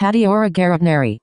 Hadiora Garabnari